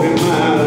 be mine.